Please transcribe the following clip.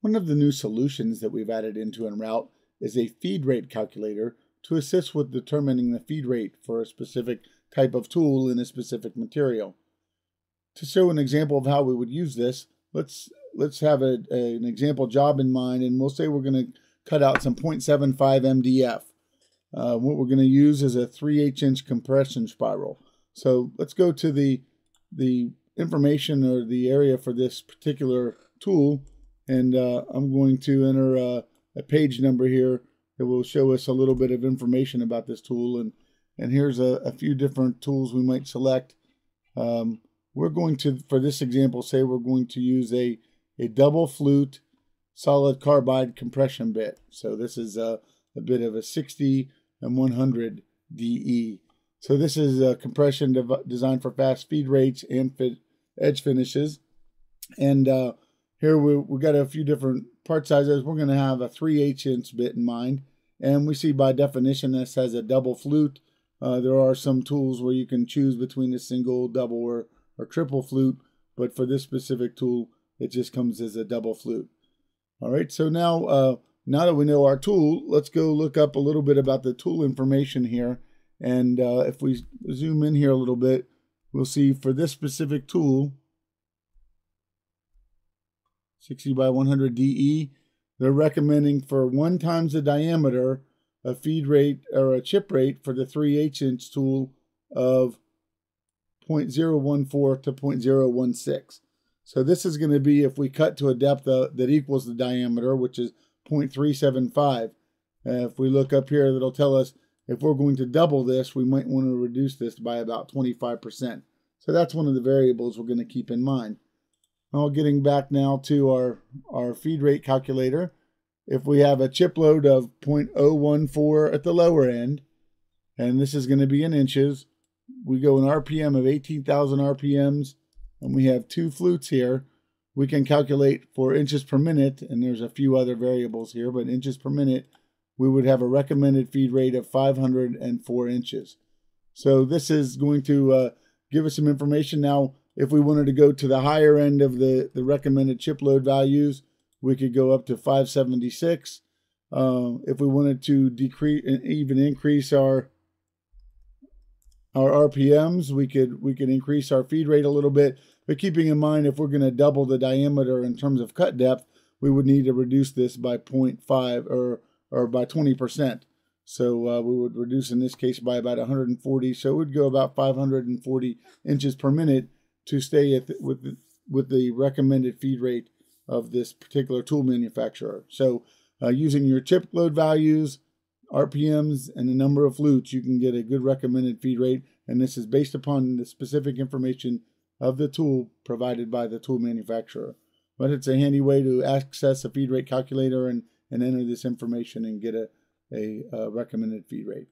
One of the new solutions that we've added into EnRoute is a feed rate calculator to assist with determining the feed rate for a specific type of tool in a specific material. To show an example of how we would use this, let's let's have a, a, an example job in mind and we'll say we're going to cut out some 0.75 MDF. Uh, what we're going to use is a 3 8 inch compression spiral. So let's go to the, the information or the area for this particular tool and uh, I'm going to enter uh, a page number here that will show us a little bit of information about this tool and and here's a, a few different tools we might select. Um, we're going to, for this example, say we're going to use a, a double flute solid carbide compression bit. So this is a, a bit of a 60 and 100 DE. So this is a compression de designed for fast feed rates and fit edge finishes. And uh, here we, we got a few different part sizes. We're going to have a 3 8 inch bit in mind. And we see by definition this has a double flute. Uh, there are some tools where you can choose between a single, double, or, or triple flute. But for this specific tool, it just comes as a double flute. All right, so now, uh, now that we know our tool, let's go look up a little bit about the tool information here. And uh, if we zoom in here a little bit, we'll see for this specific tool, 60 by 100 DE, they're recommending for one times the diameter a feed rate or a chip rate for the 3 8 inch tool of 0.014 to 0.016. So this is going to be if we cut to a depth uh, that equals the diameter, which is 0.375. Uh, if we look up here, that'll tell us if we're going to double this, we might want to reduce this by about 25%. So that's one of the variables we're going to keep in mind. Now getting back now to our, our feed rate calculator. If we have a chip load of 0.014 at the lower end, and this is going to be in inches, we go an RPM of 18,000 RPMs, and we have two flutes here. We can calculate for inches per minute, and there's a few other variables here, but inches per minute, we would have a recommended feed rate of 504 inches. So this is going to uh, give us some information. Now, if we wanted to go to the higher end of the, the recommended chip load values, we could go up to 576. Uh, if we wanted to decrease and even increase our our RPMs, we could we could increase our feed rate a little bit. But keeping in mind, if we're going to double the diameter in terms of cut depth, we would need to reduce this by 0.5 or or by 20 percent. So uh, we would reduce in this case by about 140. So it would go about 540 inches per minute to stay at the, with the, with the recommended feed rate of this particular tool manufacturer. So uh, using your chip load values, RPMs, and the number of flutes, you can get a good recommended feed rate. And this is based upon the specific information of the tool provided by the tool manufacturer. But it's a handy way to access a feed rate calculator and, and enter this information and get a, a, a recommended feed rate.